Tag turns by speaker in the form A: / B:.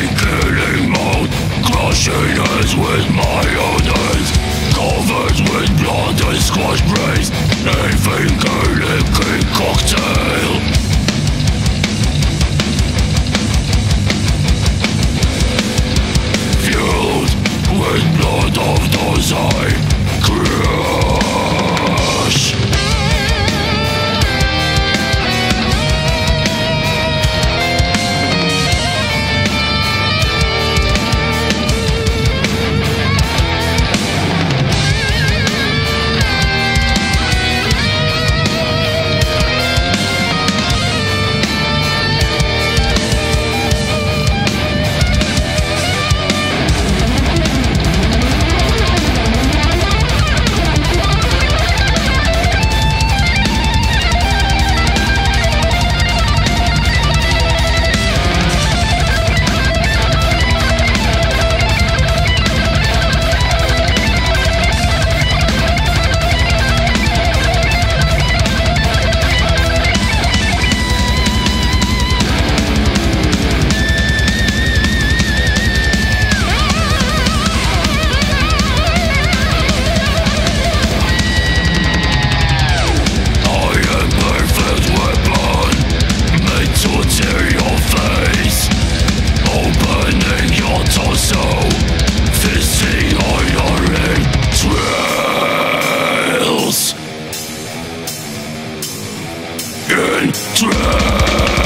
A: killing mode Crushing us with my own hands Covered with blood and squash brains Even killing death.